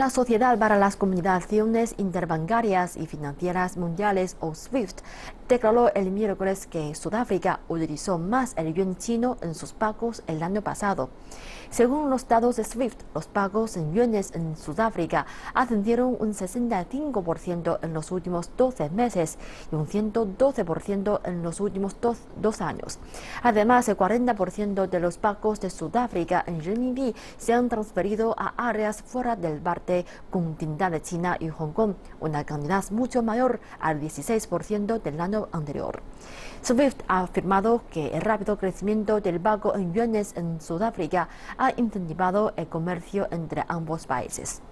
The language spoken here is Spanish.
La Sociedad para las Comunicaciones Interbancarias y Financieras Mundiales, o SWIFT, declaró el miércoles que Sudáfrica utilizó más el yuan chino en sus pagos el año pasado. Según los datos de SWIFT, los pagos en yuanes en Sudáfrica ascendieron un 65% en los últimos 12 meses y un 112% en los últimos dos, años. Además, el 40% de los pagos de Sudáfrica en renminbi se han transferido a áreas fuera del parte continental de China y Hong Kong, una cantidad mucho mayor al 16% del año anterior. SWIFT ha afirmado que el rápido crecimiento del pago en yuanes en Sudáfrica ha incentivado el comercio entre ambos países.